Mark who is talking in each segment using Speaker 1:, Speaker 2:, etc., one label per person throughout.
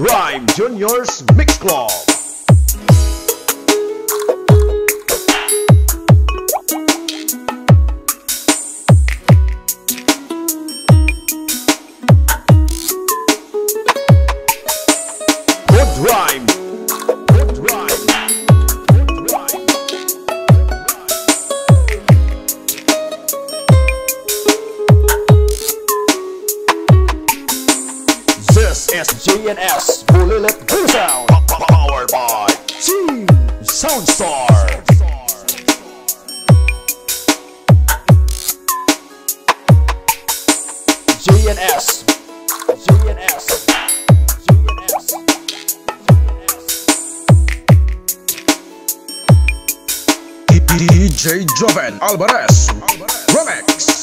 Speaker 1: Rhyme Juniors Mix Club. Good rhyme. Good rhyme. This. Soundstar. GNS. GNS.
Speaker 2: DJ Juven Alvarez,
Speaker 3: Alvarez.
Speaker 1: Remix.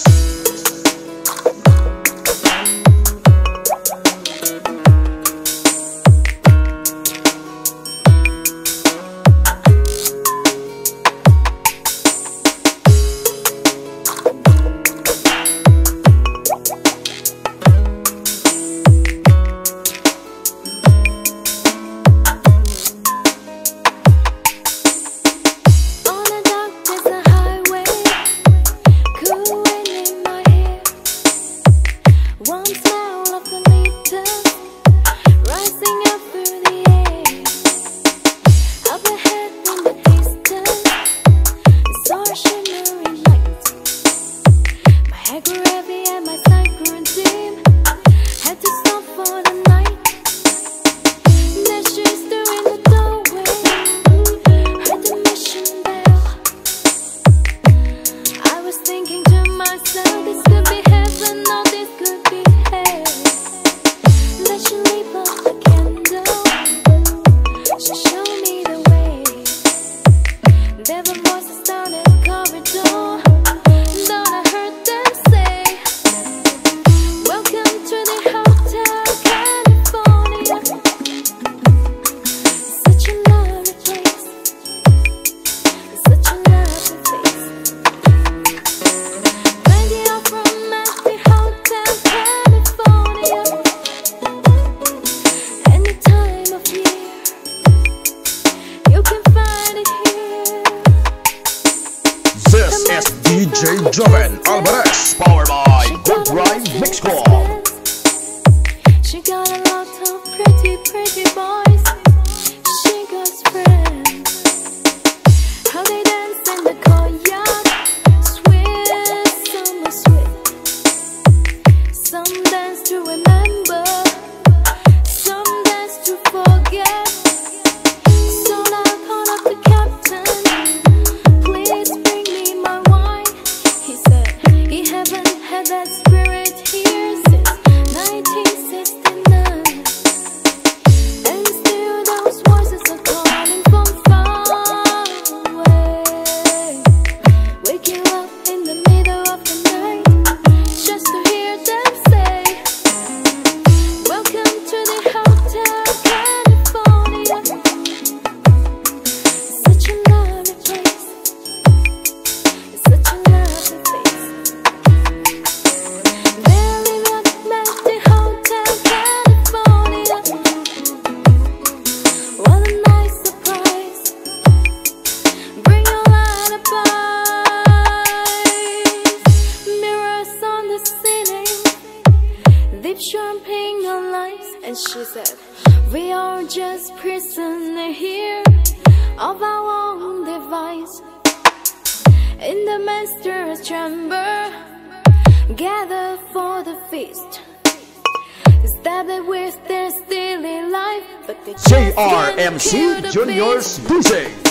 Speaker 1: even
Speaker 2: though Juven Alvarez,
Speaker 1: powered by Good Drive Mix Club.
Speaker 3: She got a lot of pretty, pretty boys. She got spread. jumping on lights And she said, we are just prisoners here Of our own device. In the master's chamber Gather for the feast. Started with their silly life But they
Speaker 1: JRMC Juniors
Speaker 3: Boozing